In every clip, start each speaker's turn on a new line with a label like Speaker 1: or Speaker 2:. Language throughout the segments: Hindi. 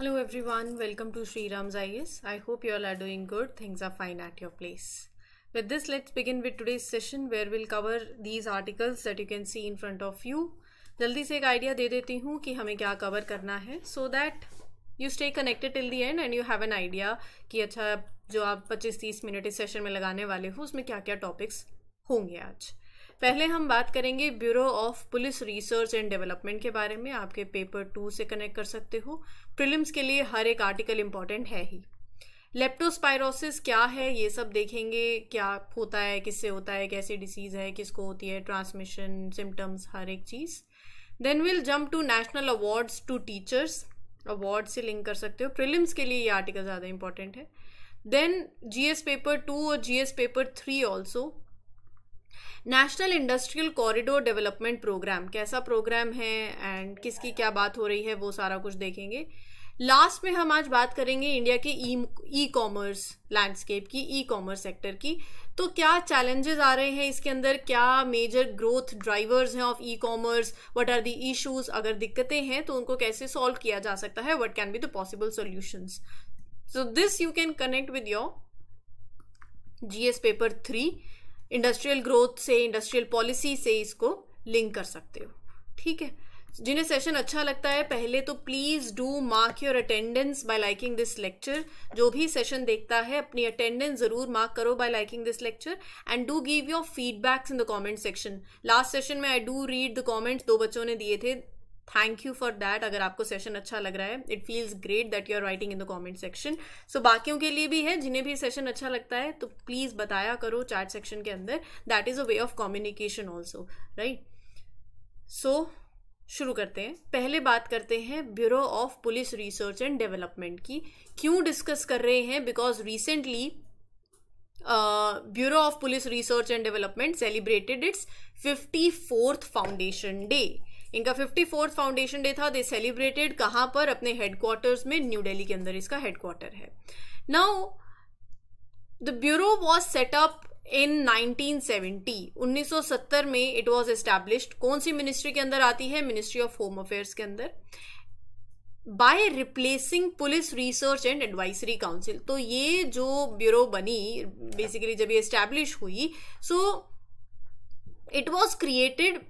Speaker 1: Hello everyone welcome to Shri Ram Zeiss I hope you are are doing good things are fine at your place with this let's begin with today's session where will cover these articles that you can see in front of you जल्दी से एक आइडिया दे देती हूँ कि हमें क्या कवर करना है so that you stay connected till the end and you have an idea कि अच्छा जो आप 25-30 मिनट इस सेशन में लगाने वाले हो, उसमें क्या क्या टॉपिक्स होंगे आज। पहले हम बात करेंगे bureau of police research and development के बारे में। आपके पेपर टू से कनेक्ट कर सकते हो। प्रिलिम्स के लिए हर एक आर्टिकल इंपॉर्टेंट है ही। लेप्टोस्पायरोसिस क्या है? ये सब देखेंगे। क्या होता है? किससे होता है? कैसी डिसीज है? किसको होती है? ट्रांसमिशन सिम्टम्स हर एक चीज़। Then will jump to national awards to teachers award से लिंक कर सकते हो। प्रिलिम्स के लिए ये आर्टिकल ज़्यादा इंपॉर्टेंट है। देन जीएस पेपर टू और GS paper three also national industrial corridor development programme कैसा प्रोग्राम है एंड किसकी क्या बात हो रही है, वो सारा कुछ देखेंगे। लास्ट में हम आज बात करेंगे इंडिया के ई कॉमर्स लैंडस्केप की ई कॉमर्स सेक्टर की। तो क्या चैलेंजेस आ रहे हैं इसके अंदर? क्या मेजर ग्रोथ ड्राइवर्स हैं of e commerce what are the issues अगर दिक्कतें हैं तो उनको कैसे सॉल्व किया जा सकता है? What can be the possible solutions so this you can connect with your GS paper three industrial growth से इंडस्ट्रियल पॉलिसी से इसको लिंक कर सकते हो। ठीक है? जिन्हें सेशन अच्छा लगता है, पहले तो please do mark your attendance by liking this lecture जो भी सेशन देखता है, अपनी अटेंडेंस ज़रूर मार्क करो by liking this lecture and do give your feedbacks in the comment section last session में I do read the comments दो बच्चों ने दिए थे। थैंक यू फॉर दैट अगर आपको सेशन अच्छा लग रहा है it feels great that you are writing in the comment section so बाकियों के लिए भी है, जिन्हें भी सेशन अच्छा लगता है तो प्लीज़ बताया करो चैट सेक्शन के अंदर. That is a way of communication also right so शुरू करते हैं. पहले बात करते हैं bureau of police research and development की. क्यों डिस्कस कर रहे हैं? Because recently bureau of police research and development celebrated its fifty fourth foundation day इनका फिफ्टी फोर्थ फाउंडेशन डे था दे सेलिब्रेटेड कहाँ पर? अपने हेडक्वार्टर्स में न्यू दिल्ली के अंदर इसका हेडक्वार्टर है। Now the bureau was set up in 1970 1970 में इट वॉज़ एस्टैब्लिश्ड कौन सी मिनिस्ट्री के अंदर आती है? मिनिस्ट्री ऑफ़ होम अफेयर्स के अंदर। By replacing police research and advisory council तो ये जो ब्यूरो बनी बेसिकली जब ये एस्टैब्लिश हुई so it was created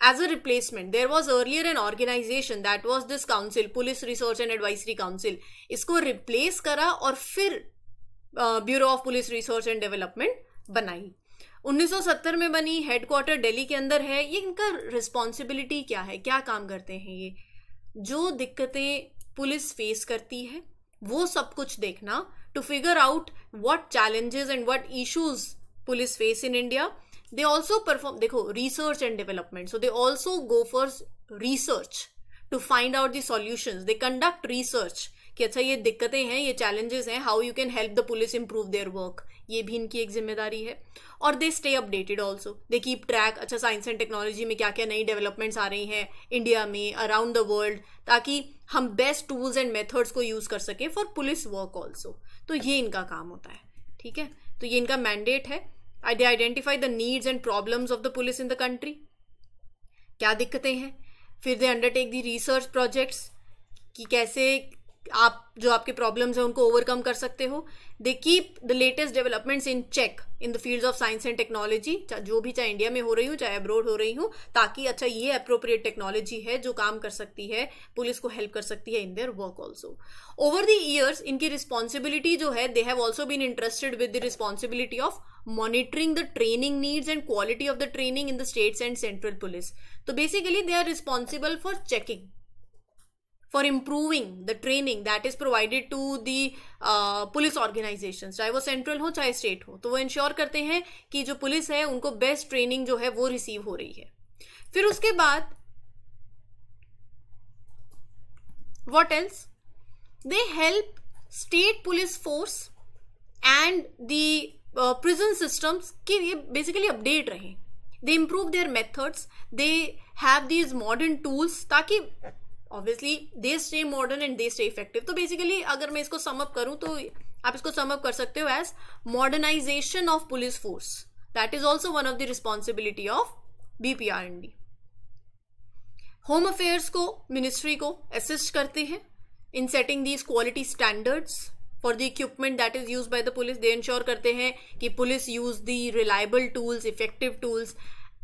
Speaker 1: as a replacement, there was earlier an organization that was this council, police research and advisory council. इसको replace करा और फिर bureau of police research and development बनाई। 1970 में बनी हेडक्वार्टर दिल्ली के अंदर है, ये इनका रिस्पॉन्सिबिलिटी क्या है? क्या काम करते हैं ये? जो दिक्कतें पुलिस फेस करती है, वो सब कुछ देखना to figure out what challenges and what issues police face in India they also perform, देखो, research and development. So, they also go for research to find out the solutions. They conduct research कि अच्छा ये दिक्कतें हैं, ये चैलेंजेस हैं how you can help the police improve their work ये भी इनकी एक ज़िम्मेदारी है। और they stay updated also they keep track अच्छा साइंस एंड टेक्नोलॉजी में क्या क्या नई डेवलपमेंट्स आ रही हैं इंडिया में अराउंड द वर्ल्ड ताकि हम बेस्ट टूल्स एंड मेथड्स को यूज़ कर सकें फॉर पुलिस वर्क ऑल्सो तो ये इनका काम होता है, ठीक है? तो ये इनका मैंडेट है। They identify the needs and problems of the police in the country क्या दिक्कतें हैं फिर they undertake the research projects कि कैसे आप, जो आपके प्रॉब्लम्स हैं, उनको ओवरकम कर सकते हो। They keep the latest developments in check in the field of science and technology जो भी चाहे इंडिया में हो रही हूँ, चाहे अब्रोड हो रही हूँ, ताकि अच्छा ये अप्रोप्रिएट टेक्नोलॉजी है जो काम कर सकती है, पुलिस को हेल्प कर सकती है in their work also over the years इनकी रिस्पॉन्सिबिलिटी जो है they have also been interested with the responsibility of monitoring the training needs and quality of the training in the states and central police. So basically, they are responsible for checking. For improving the training that is provided to the uh, police organisation चाहे वो सेंट्रल हो चाहे स्टेट हो। तो वो इंश्योर करते हैं कि जो पुलिस है उनको बेस्ट ट्रेनिंग जो है वो रिसीव हो रही है। फिर उसके बाद what else? They help state police force and the prison systems के ये बेसिकली अपडेट रहे। They improve their methods they have these modern tools ताकि obviously they stay modern and they stay effective तो बेसिकली अगर मैं इसको समअप करूँ तो आप इसको समअप कर सकते हो as modernisation of police force that is also one of the responsibility of BPR and D home affairs को मिनिस्ट्री को असिस्ट करते हैं in setting these quality standards for the equipment that is use by the police they ensure करते हैं कि police use the reliable tools effective tools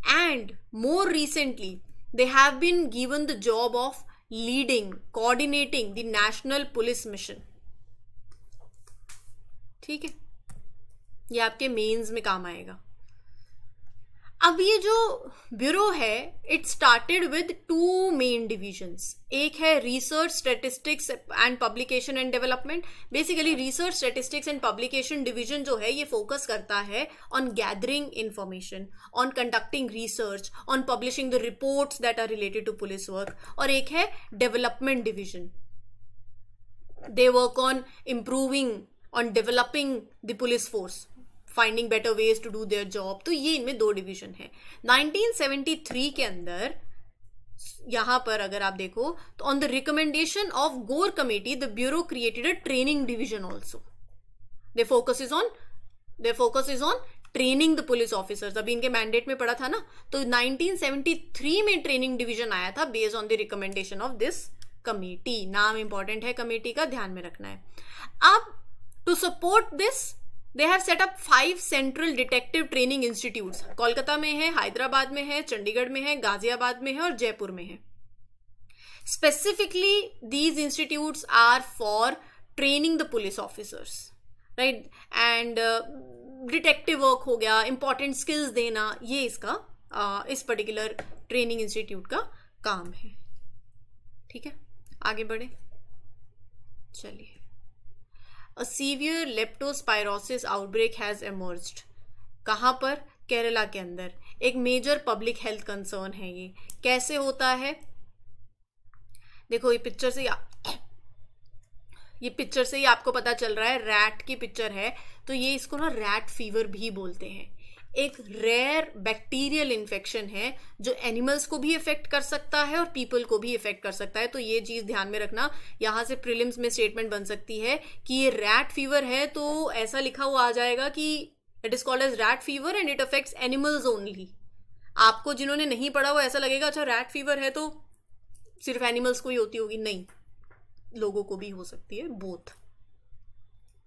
Speaker 1: and more recently they have been given the job of leading coordinating the national police mission ठीक है? ये आपके मेंस में काम आएगा। अब ये जो ब्यूरो है it started with two main divisions एक है research statistics and publication and development basically research statistics and publication division जो है, ये फोकस करता है on gathering information on conducting research on publishing the reports that are related to police work और एक है development division they work on improving on developing the police force finding better ways to do their job तो ये इनमें दो डिवीज़न है। 1973 के अंदर, यहाँ पर अगर आप देखो तो on the recommendation of Gore committee the bureau created a training division also they focus is on they focus is on training the police officers अभी इनके मैंडेट में पड़ा था ना तो 1973 में ट्रेनिंग डिवीज़न आया था based on the recommendation of this committee नाम इंपॉर्टेंट है कमेटी का, ध्यान में रखना है। अब to support this they have set up five central detective training institute Kolkata में है हैदराबाद में है चंडीगढ़ में है गाजियाबाद में है और जयपुर में है। Specifically these institute are for training the police officers right and detective work हो गया इंपॉर्टेंट स्किल्स देना ये इसका uh, इस पर्टिकुलर ट्रेनिंग इंस्टीट्यूट का काम है। ठीक है? आगे बढ़े। चलिए। A severe leptospirosis outbreak has emerged कहाँ पर? केरला के अंदर। एक मेजर पब्लिक हेल्थ कंसर्न है ये। कैसे होता है? देखो, ये पिक्चर से ये पिक्चर से ही आपको पता चल रहा है रैट की पिक्चर है। तो ये इसको ना रैट फीवर भी बोलते हैं। एक रेयर बैक्टीरियल इन्फेक्शन है, जो एनिमल्स को भी इफ़ेक्ट कर सकता है और पीपल को भी इफ़ेक्ट कर सकता है। तो ये चीज़ ध्यान में रखना, यहाँ से प्रिलिम्स में स्टेटमेंट बन सकती है कि ये रैट फीवर है तो ऐसा लिखा हुआ आ जाएगा कि it is called as rat fever and it affects animals only आपको जिन्होंने नहीं पढ़ा वो ऐसा लगेगा अच्छा रैट फीवर है तो सिर्फ़ एनिमल्स को ही होती होगी। नहीं, लोगों को भी हो सकती है both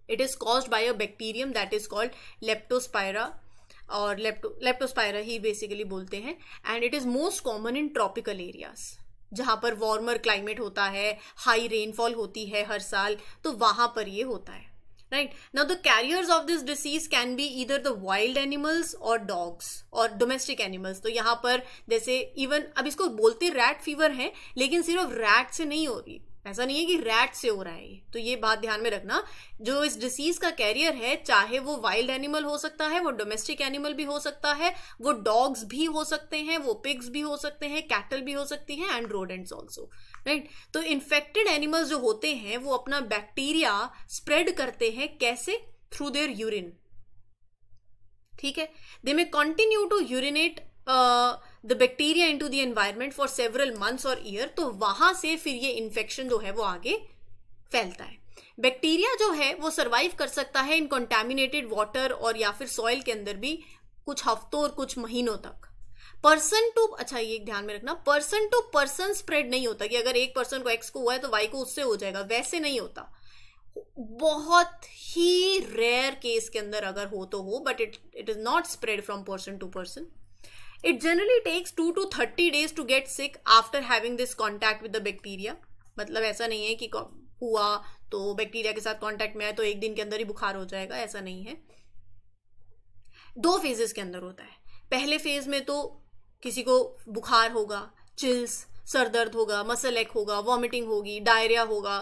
Speaker 1: it is caused by a bacterium that is called leptospira और लेप्टो लेप्टोस्पायरा ही बेसिकली बोलते हैं and it is most common in tropical areas जहाँ पर वार्मर क्लाइमेट होता है हाई रेनफॉल होती है हर साल तो वहाँ पर ये होता है right now the carriers of this disease can be इधर द वाइल्ड एनिमल्स और डॉग्स और डोमेस्टिक एनिमल्स तो यहाँ पर जैसे इवन अब इसको बोलते रैट फीवर है, लेकिन सिर्फ़ रैट से नहीं हो रही ऐसा नहीं है कि रैट से हो रहा है तो ये बात ध्यान में रखना, जो इस डिसीज का कैरियर है, चाहे वो वाइल्ड एनिमल हो सकता है, वो डोमेस्टिक एनिमल भी हो सकता है, वो डॉग्स भी हो सकते हैं, वो पिग्स भी हो सकते हैं कैटल भी हो सकती है एंड रोडेंट्स ऑल्सो राइट तो इन्फेक्टेड एनिमल्स जो होते हैं, वो अपना बैक्टीरिया स्प्रेड करते हैं कैसे? थ्रू देयर यूरिन ठीक है? They may continue to urinate the bacteria into the environment for several months और ईयर तो वहाँ से फिर ये इन्फेक्शन जो है वो आगे फैलता है। बैक्टीरिया जो है वो सर्वाइव कर सकता है इन कॉन्टेमिनेटेड वाटर और या फिर सॉइल के अंदर भी कुछ हफ्तों और कुछ महीनों तक। पर्सन टू अच्छा ये ध्यान में रखना पर्सन टू पर्सन स्प्रेड नहीं होता कि अगर एक पर्सन को एक्स को हुआ है तो वाई को उससे हो जाएगा, वैसे नहीं होता। बहुत ही रेयर केस के अंदर अगर हो तो हो but it it is not spread from person to person It generally takes two to 30 days to get sick after having this contact with the bacteria. मतलब ऐसा नहीं है कि हुआ तो बैक्टीरिया के साथ कांटेक्ट में आए तो एक दिन के अंदर ही बुखार हो जाएगा, ऐसा नहीं है दो फेजेस के अंदर होता है पहले फ़ेज़ में तो किसी को बुखार होगा चिल्स सर दर्द होगा मसल एक होगा वॉमिटिंग होगी डायरिया होगा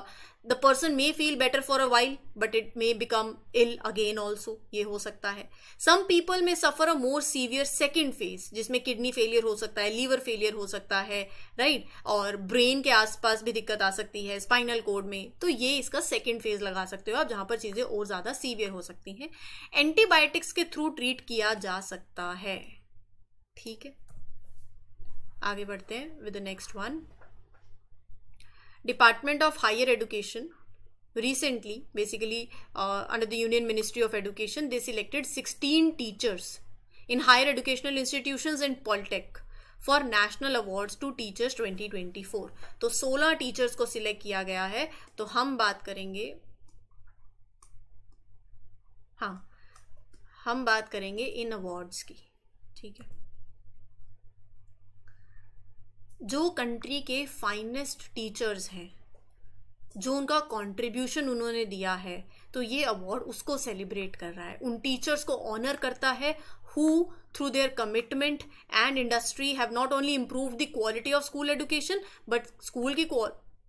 Speaker 1: the person may feel better for a while but it may become ill again also ये हो सकता है। सम पीपल में suffer a more severe second phase जिसमें किडनी फेलियर हो सकता है लीवर फेलियर हो सकता है राइट right? और ब्रेन के आसपास भी दिक्कत आ सकती है स्पाइनल कोड में। तो ये इसका सेकेंड फ़ेज़ लगा सकते हो आप, जहाँ पर चीज़ें और ज़्यादा सीवियर हो सकती हैं। एंटीबायोटिक्स के थ्रू ट्रीट किया जा सकता है। ठीक है? आगे बढ़ते हैं with next one Department of Higher Education recently, basically uh, under the Union Ministry of Education, they selected 16 teachers in higher educational institutions and Polytech for national awards to teachers 2024 तो 16 टीचर्स को सिलेक्ट किया गया है तो हम बात करेंगे हाँ हम बात करेंगे इन अवार्ड्स की ठीक है जो कंट्री के फाइनेस्ट टीचर्स हैं, जो उनका कंट्रीब्यूशन उन्होंने दिया है तो ये अवार्ड उसको सेलिब्रेट कर रहा है। उन टीचर्स को ऑनर करता है who through their commitment and industry have not only improve the quality of school education but school की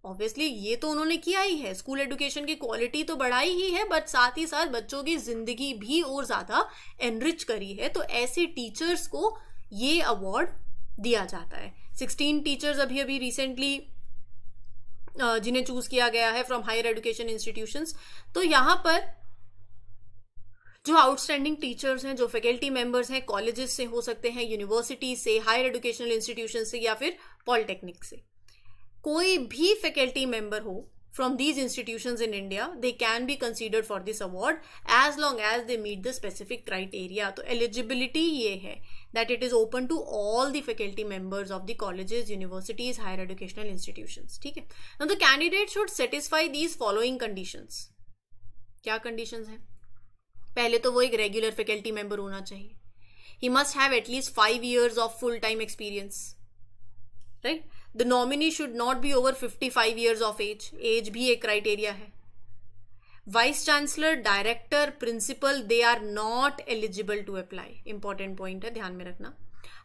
Speaker 1: ऑब्वियसली ये तो उन्होंने किया ही है। स्कूल एजुकेशन की क्वालिटी तो बढ़ाई ही है बट साथ ही साथ बच्चों की ज़िंदगी भी और ज़्यादा एनरिच करी है। तो ऐसे टीचर्स को ये अवार्ड दिया जाता है। सिक्सटीन टीचर्स अभी अभी रिसेंटली जिन्हें चूज़ किया गया है फ्रॉम हायर एजुकेशन इंस्टीट्यूशंस तो यहाँ पर जो आउटस्टैंडिंग टीचर्स हैं जो फैकल्टी मेंबर्स हैं कॉलेजेस से हो सकते हैं यूनिवर्सिटी से हायर एजुकेशनल इंस्टीट्यूशन से या फिर पॉलिटेक्निक से कोई भी फैकल्टी मेंबर हो from these institutions in India, they can be considered for this award as long as they meet the specific criteria. तो eligibility ये है that it is open to all the faculty members of the colleges, universities, higher educational institutions. ठीक है Now the candidate should satisfy these following conditions. क्या conditions हैं पहले तो वो एक रेगुलर फैकल्टी मेंबर होना चाहिए he must have at least five years of full time experience right the nominee should not be over fifty five years of age age भी एक क्राइटेरिया है Vice chancellor director principal they are not eligible to apply important point है, ध्यान में रखना।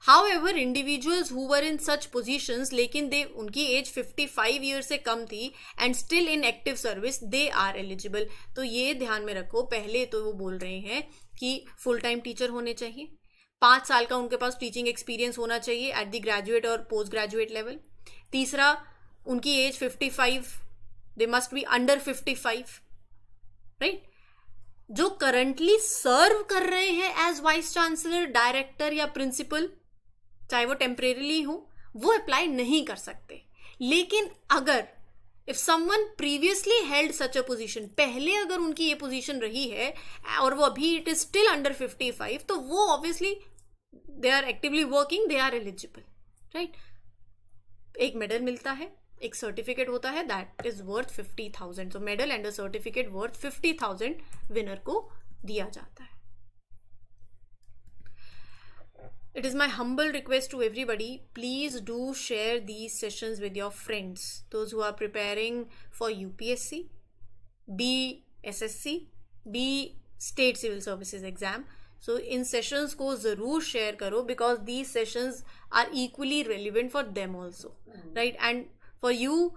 Speaker 1: However individuals who were in such position लेकिन दे उनकी एज 55 ईयर से कम थी and still in active service they are eligible तो ये ध्यान में रखो, पहले तो वो बोल रहे हैं कि फुल टाइम टीचर होने चाहिए। पाँच साल का उनके पास टीचिंग एक्सपीरियंस होना चाहिए एट द ग्रेजुएट और पोस्ट ग्रेजुएट लेवल तीसरा, उनकी age 55 they must be under 55 right जो करंटली सर्व कर रहे हैं एज वाइस चांसलर डायरेक्टर या प्रिंसिपल चाहे वो टेम्परेली हो, वो अप्लाई नहीं कर सकते। लेकिन अगर if someone previously held such a position पहले अगर उनकी ये पोजिशन रही है, और वो अभी इट इज़ स्टिल अंडर 55 तो वो obviously they are actively working they are eligible right एक मेडल मिलता है एक सर्टिफिकेट होता है that is worth fifty thousand so medal and certificate worth fifty thousand winner को दिया जाता है। It is my humble request to everybody please do share these session with your friends those who are preparing for UPSC B S S C B state civil services exam so in sessions को ज़रूर शेयर करो because these sessions are equally relevant for them also right and for you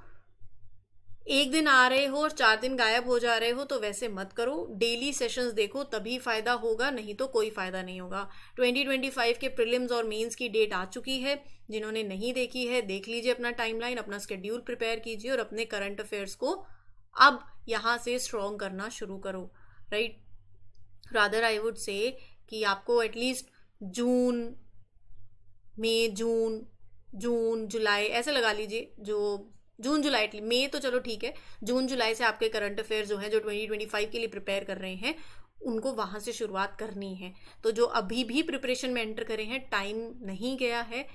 Speaker 1: एक दिन आ रहे हो और चार दिन गायब हो जा रहे हो तो वैसे मत करो। डेली सेशंस देखो, तभी फ़ायदा होगा, नहीं तो कोई फ़ायदा नहीं होगा। 2025 के प्रिलिम्स और मेंस की डेट आ चुकी है। जिन्होंने नहीं देखी है, देख लीजिए अपना टाइमलाइन अपना स्केड्यूल प्रिपेयर कीजिए और अपने करंट अफेयर्स को अब यहाँ से स्ट्रॉन्ग करना शुरू करो। Right rather I would say कि आपको एटलीस्ट जून मई जून जून, जुलाई, ऐसे लगा लीजिए, जो जून, जुलाई एटली मई तो चलो ठीक है, जून, जुलाई से आपके करंट अफेयर जो है, जो 2025 के लिए प्रिपेयर कर रहे हैं, उनको वहाँ से शुरुआत करनी है। तो जो अभी भी प्रिपरेशन में एंटर करे हैं टाइम नहीं गया है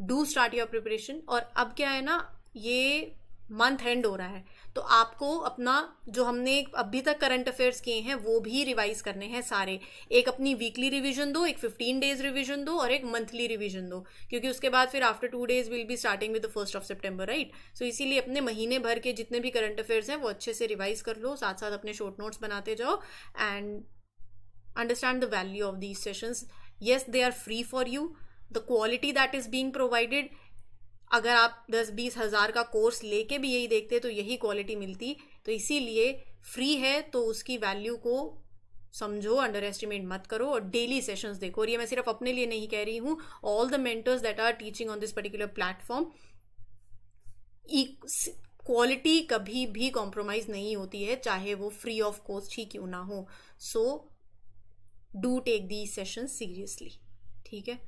Speaker 1: डू स्टार्ट योर प्रिपरेशन और अब क्या है ना, ये मंथ एंड हो रहा है तो आपको अपना जो हमने अभी तक करंट अफेयर्स किए हैं, वो भी रिवाइज करने हैं सारे। एक अपनी वीकली रिवीजन दो, एक फिफ्टीन डेज़ रिवीजन दो और एक मंथली रिवीजन दो, क्योंकि उसके बाद फिर after two days will be starting with the first of September right so इसीलिए अपने महीने भर के जितने भी करंट अफेयर्स हैं, वो अच्छे से रिवाइज कर लो साथ साथ अपने शॉर्ट नोट्स बनाते जाओ and understand the value of these sessions yes they are free for you the quality that is being provided अगर आप दस बीस हज़ार का कोर्स लेके भी यही देखते तो यही क्वालिटी मिलती। तो इसीलिए फ्री है तो उसकी वैल्यू को समझो अंडर एस्टिमेट मत करो और डेली सेशंस देखो। और ये मैं सिर्फ़ अपने लिए नहीं कह रही हूँ all the mentors that are teaching on this particular platform quality कभी भी कॉम्प्रोमाइज नहीं होती है, चाहे वो फ्री ऑफ़ कॉस्ट ही क्यों ना हो। So do take the session seriously ठीक है?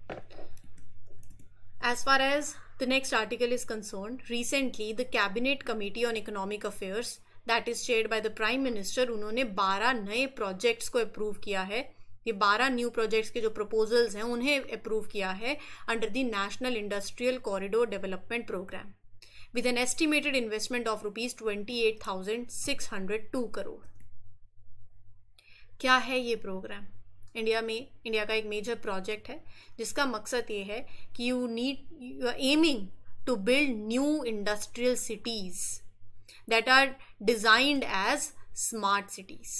Speaker 1: As far as The next article is concerned. Recently, the Cabinet Committee on Economic Affairs that is chaired by the Prime Minister उन्होंने 12 नए प्रोजेक्ट्स को अप्रूव किया है ये बारह न्यू प्रोजेक्ट्स के जो प्रपोजल्स हैं उन्हें अप्रूव किया है under the national industrial corridor development programme with an estimated investment of rupees twenty eight thousand six hundred two crore क्या है ये प्रोग्राम इंडिया में इंडिया का एक मेजर प्रोजेक्ट है, जिसका मकसद ये है कि you need you are aiming to build new industrial cities that are designed as smart cities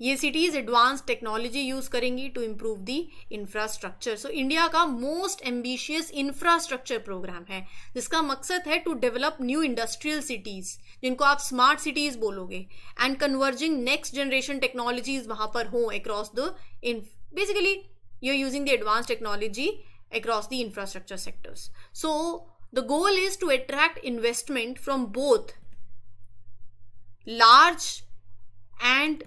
Speaker 1: ये सिटीज़ एडवांस टेक्नोलॉजी यूज़ करेंगी to improve the infrastructure so India का मोस्ट एम्बिशियस इंफ्रास्ट्रक्चर प्रोग्राम है, जिसका मकसद है to develop new industrial cities जिनको आप स्मार्ट सिटीज़ बोलोगे and converging next generation technologies वहाँ पर हो across the basically you are using the advance technology across the infrastructure sectors so the goal is to attract investment from both large and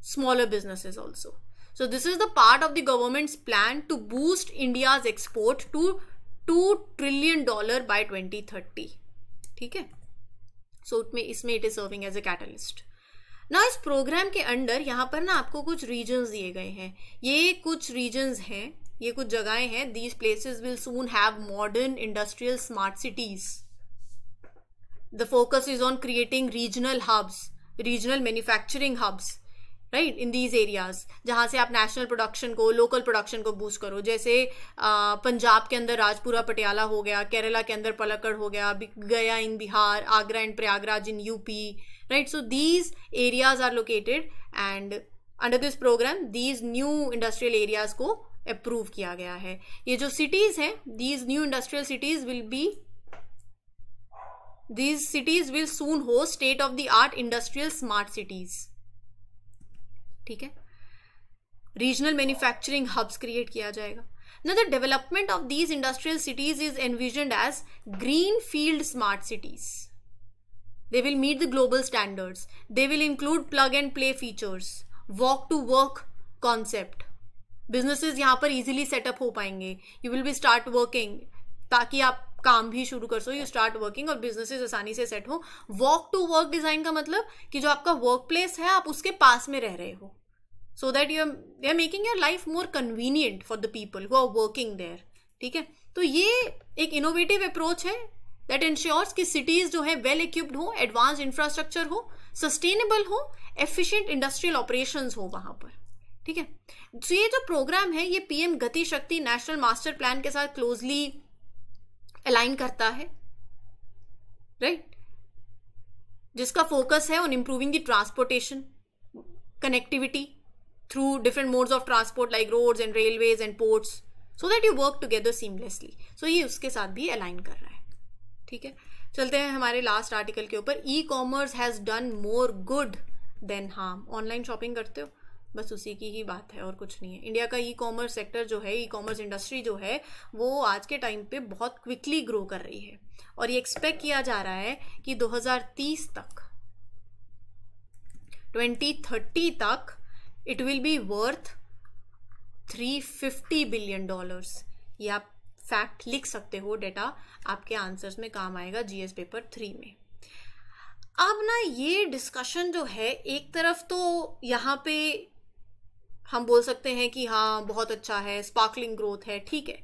Speaker 1: smaller businesses also. So this is the part of the government's plan to boost India's export to 2 trillion dollar by 2030. ठीक है सो so, इसमें it is serving as a catalyst ना इस प्रोग्राम के अंडर यहाँ पर ना आपको कुछ रीजन्स दिए गए हैं। ये कुछ रीजन्स हैं ये कुछ जगहें हैं। These places will soon have modern industrial smart cities the focus is on creating regional hubs regional manufacturing hubs right in these areas जहाँ से आप नेशनल प्रोडक्शन को लोकल प्रोडक्शन को बूस्ट करो। जैसे पंजाब के अंदर राजपुरा पटियाला हो गया, केरला के अंदर पलक्कड़ हो गया Gaya in Bihar, Agra and Prayagraj, in UP right so these areas are located and under this programme these new industrial areas को अप्रूव किया गया है। ये जो सिटीज़ हैं these new industrial cities will be these cities will soon हो state of the art industrial smart cities ठीक है? रीजनल मैन्युफैक्चरिंग हब्स क्रिएट किया जाएगा। And the development of these industrial cities is envisioned as green field smart cities they will meet the global standards they will include plug and play features walk to work concept businesses यहाँ पर इजिली सेटअप हो पाएँगे। You will be start working ताकि आप काम भी शुरू कर सो यू स्टार्ट वर्किंग और बिज़नेस आसानी से सेट हो। वॉक टू वर्क डिज़ाइन का मतलब कि जो आपका वर्क प्लेस है, आप उसके पास में रह रहे हो। So that you are making your life more convenient for the people who are working there ठीक है? तो ये एक इनोवेटिव अप्रोच है दैट इंश्योर्स कि सिटीज़ जो है वेल इक्विप्ड हो एडवांस इंफ्रास्ट्रक्चर हो सस्टेनेबल हो एफिशिएंट इंडस्ट्रियल ऑपरेशन हो वहाँ पर। ठीक है? तो ये जो प्रोग्राम है, ये पीएम गति शक्ति नेशनल मास्टर प्लान के साथ क्लोजली अलाइन करता है। Right right? जिसका फोकस है on improving the transportation connectivity different modes of transport like roads and railways and ports so that you work together seamlessly so ये उसके साथ भी अलाइन कर रहा है। ठीक है? चलते हैं हमारे लास्ट आर्टिकल के ऊपर। E commerce has done more good than harm online shopping करते हो? बस उसी की ही बात है और कुछ नहीं है। इंडिया का ई कॉमर्स सेक्टर जो है ई कॉमर्स इंडस्ट्री जो है, वो आज के टाइम पे बहुत क्विकली ग्रो कर रही है। और ये एक्सपेक्ट किया जा रहा है कि 2030 तक 2030 तक it will be worth 350 billion dollars ये आप फैक्ट लिख सकते हो डेटा आपके आंसर्स में काम आएगा जीएस पेपर थ्री में। अब ना ये डिस्कशन जो है, एक तरफ़ तो यहाँ पे हम बोल सकते हैं कि हाँ बहुत अच्छा है स्पार्कलिंग ग्रोथ है, ठीक है।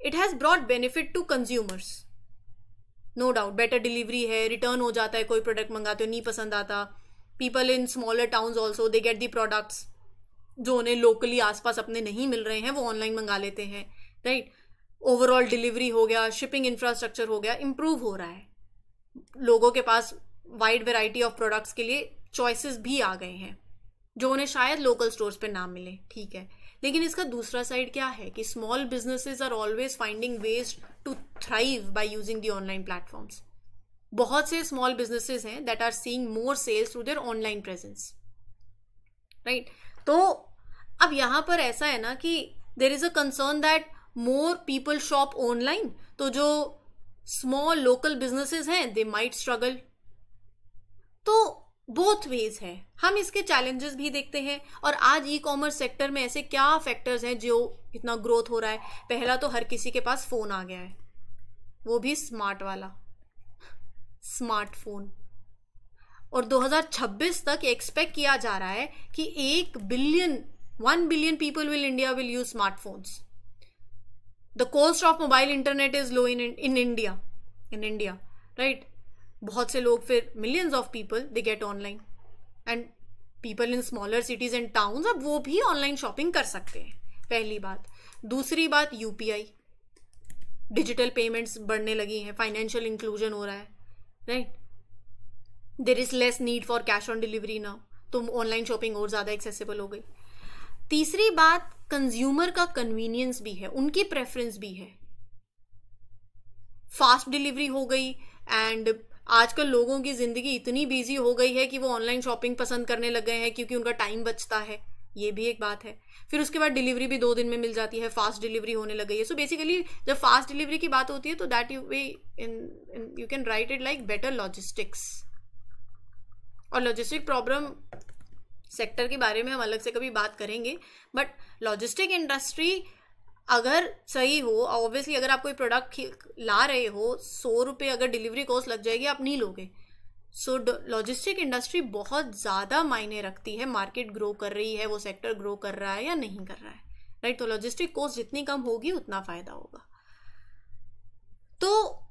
Speaker 1: It has broad benefit to consumers no doubt better delivery है रिटर्न हो जाता है, कोई प्रोडक्ट मंगाते हो, नहीं पसंद आता। People in smaller towns also they get the products जो उन्हें लोकली आसपास अपने नहीं मिल रहे हैं, वो ऑनलाइन मंगा लेते हैं राइट ओवरऑल डिलीवरी हो गया शिपिंग इंफ्रास्ट्रक्चर हो गया इम्प्रूव हो रहा है। लोगों के पास वाइड वेराइटी ऑफ़ प्रोडक्ट्स के लिए चॉइसेस भी आ गए हैं, जो उन्हें शायद लोकल स्टोर्स पे ना मिले, ठीक है? लेकिन इसका दूसरा साइड क्या है कि small businesses are always finding ways to thrive by using the online platforms बहुत से स्मॉल बिजनेसेस हैं that are seeing more sales through their online presence right तो अब यहाँ पर ऐसा है ना कि there is a concern that more people shop online तो जो स्मॉल लोकल बिजनेसेस हैं दे माइट स्ट्रगल तो बोथ वेज है। हम इसके चैलेंजेस भी देखते हैं और आज ई कॉमर्स सेक्टर में ऐसे क्या फैक्टर्स हैं जो इतना ग्रोथ हो रहा है? पहला तो हर किसी के पास फ़ोन आ गया है। वो भी स्मार्ट वाला। स्मार्टफ़ोन। और 2026 तक एक्सपेक्ट किया जा रहा है कि एक billion one billion people will India will use smartphones the cost of mobile internet is low in in India in India right बहुत से लोग फिर millions of people they get online and people in smaller cities and town अब वो भी ऑनलाइन शॉपिंग कर सकते हैं, पहली बात. दूसरी बात यूपीआई डिजिटल पेमेंट्स बढ़ने लगी हैं फाइनेंशियल इंक्लूजन हो रहा है. Right there is less need for cash on delivery ना तुम ऑनलाइन शॉपिंग और ज़्यादा एक्सेसिबल हो गई। तीसरी बात कंज्यूमर का कन्वीनियंस भी है, उनकी प्रेफरेंस भी है। फास्ट डिलीवरी हो गई एंड आजकल लोगों की ज़िंदगी इतनी बिज़ी हो गई है कि वो ऑनलाइन शॉपिंग पसंद करने लग गए हैं क्योंकि उनका टाइम बचता है। ये भी एक बात है। फिर उसके बाद डिलीवरी भी दो दिन में मिल जाती है, फास्ट डिलीवरी होने लग गई है। सो बेसिकली जब फास्ट डिलीवरी की बात होती है तो that you way in you can write it like better logistics और लॉजिस्टिक प्रॉब्लम सेक्टर के बारे में हम अलग से कभी बात करेंगे बट लॉजिस्टिक इंडस्ट्री अगर सही हो ऑब्वियसली अगर आप कोई प्रोडक्ट ला रहे हो, सौ रुपये अगर डिलीवरी कॉस्ट लग जाएगी, आप नहीं लोगे। सो लॉजिस्टिक इंडस्ट्री बहुत ज़्यादा मायने रखती है मार्केट ग्रो कर रही है, वो सेक्टर ग्रो कर रहा है या नहीं कर रहा है। Right right? तो लॉजिस्टिक कॉस्ट जितनी कम होगी, उतना फ़ायदा होगा। तो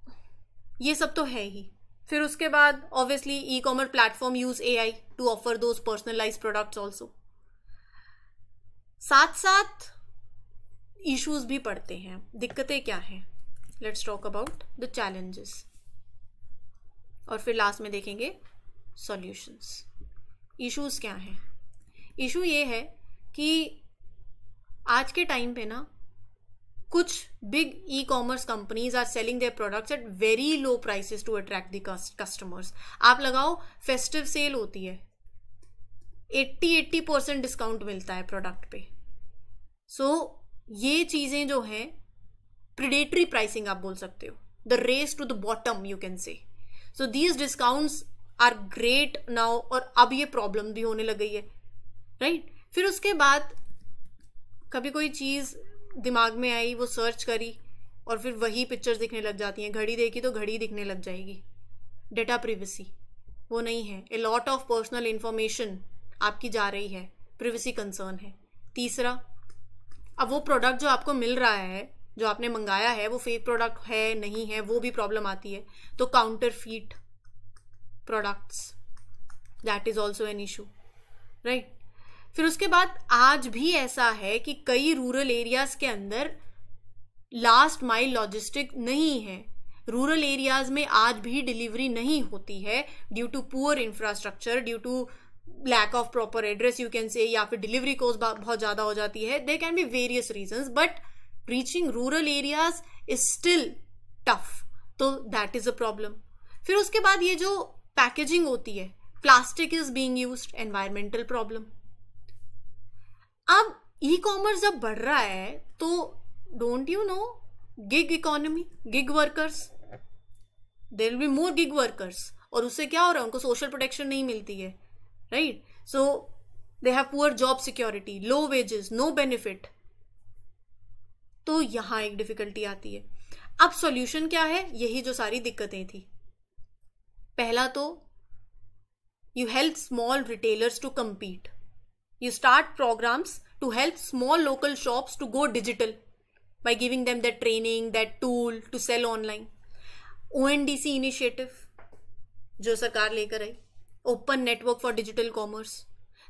Speaker 1: ये सब तो है ही। फिर उसके बाद obviously e commerce platform use A I to offer those personalize products also साथ साथ इश्यूज़ भी पड़ते हैं। दिक्कतें क्या हैं? Let's talk about the challenges और फिर लास्ट में देखेंगे सॉल्यूशंस इश्यूज़ क्या हैं? इशू ये है कि आज के टाइम पे ना कुछ big e commerce companies are selling their products at very low prices to attract the customers आप लगाओ फेस्टिव सेल होती है. 80 80 परसेंट डिस्काउंट मिलता है प्रोडक्ट पे. सो so, ये चीज़ें जो हैं प्रिडेटरी प्राइसिंग आप बोल सकते हो. The race to the bottom you can say so these discounts are great now और अब ये प्रॉब्लम भी होने लग गई है राइट right? फिर उसके बाद कभी कोई चीज़ दिमाग में आई, वो सर्च करी और फिर वही पिक्चर्स दिखने लग जाती हैं। घड़ी देखी तो घड़ी दिखने लग जाएगी। डेटा प्रिवेसी वो नहीं है। A lot of personal information आपकी जा रही है। प्रिवेसी कंसर्न है। तीसरा, अब वो प्रोडक्ट जो आपको मिल रहा है जो आपने मंगाया है, वो फेक प्रोडक्ट है, नहीं है, वो भी प्रॉब्लम आती है। तो counterfeit products that is also an issue right फिर उसके बाद आज भी ऐसा है कि कई रूरल एरियाज़ के अंदर लास्ट माइल लॉजिस्टिक नहीं है। रूरल एरियाज़ में आज भी डिलीवरी नहीं होती है due to poor infrastructure due to lack of proper address you can say या फिर डिलीवरी कॉस्ट बहुत ज़्यादा हो जाती है। There can be various reason but reaching rural areas is still tough तो दैट इज़ अ प्रॉब्लम फिर उसके बाद ये जो पैकेजिंग होती है plastic is being used environmental problem अब ई कॉमर्स जब बढ़ रहा है तो don't you know gig economy gig workers there be more gig workers और उससे क्या हो रहा है, उनको सोशल प्रोटेक्शन नहीं मिलती है right so they have poor job security low wages no benefit. तो यहाँ एक डिफिकल्टी आती है। अब सॉल्यूशन क्या है? यही जो सारी दिक्कतें थी। पहला तो you help small retailers to compete you start programmes to help small local shops to go digital by giving them that training that tool to sell online O N initiative जो सरकार लेकर आई open network for digital commerce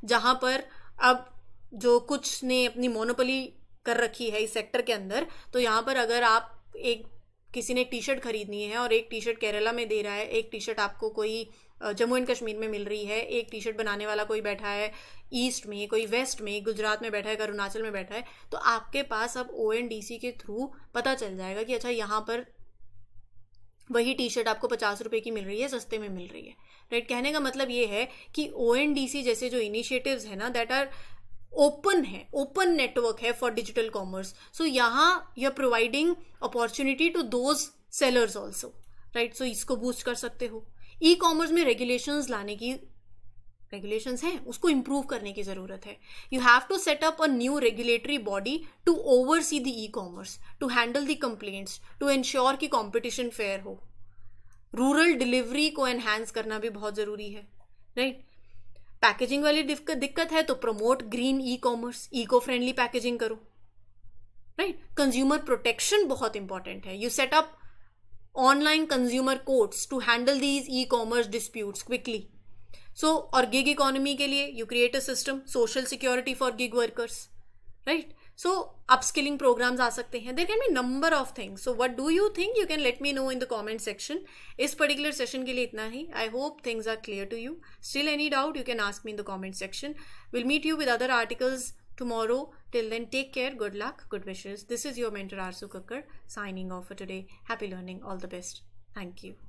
Speaker 1: जहाँ पर अब जो कुछ ने अपनी मोनोपली कर रखी है इस सेक्टर के अंदर तो यहाँ पर अगर आप एक, किसी ने टी शर्ट खरीदनी है और एक टी शर्ट केरला में दे रहा है, एक टी शर्ट आपको कोई जम्मू एंड कश्मीर में मिल रही है, एक टी शर्ट बनाने वाला कोई बैठा है ईस्ट में, कोई वेस्ट में, गुजरात में बैठा है अरुणाचल में बैठा है तो आपके पास अब ओ के थ्रू पता चल जाएगा कि अच्छा यहाँ पर वही टी शर्ट आपको पचास रुपए की मिल रही है, सस्ते में मिल रही है। राइट कहने का मतलब ये है कि ओएनडीसी जैसे जो इनिशिएटिव्स है ना दैट आर ओपन है, ओपन नेटवर्क है फॉर डिजिटल कॉमर्स सो यहाँ you are providing opportunity to those sellers also right so इसको बूस्ट कर सकते हो। ई e कॉमर्स में रेगुलेशंस लाने की रेगुलेशंस हैं, उसको इंप्रूव करने की ज़रूरत है। You have to set up a new regulatory body to oversee the e commerce to handle the complaints to ensure कि कॉम्पिटिशन फेयर हो। रूरल डिलीवरी को एनहेंस करना भी बहुत ज़रूरी है राइट पैकेजिंग वाली दिक्कत है तो promote green e commerce eco friendly packaging करो। राइट कंज्यूमर प्रोटेक्शन बहुत इंपॉर्टेंट है। You set up online consumer courts to handle these e commerce disputes quickly so और गिग इकोनॉमी के लिए you create a system social security for gig workers right so upskilling programs आ सकते हैं. There can be number of things so what do you think you can let me know in the comment section इस पर्टिकुलर सेशन के लिए इतना ही. I hope things are clear to you still any doubt you can ask me in the comment section will meet you with other articles tomorrow. Till then, take care. Good luck. Good wishes. This is your mentor, arsu kakkar, signing off for today. Happy learning. All the best. Thank you.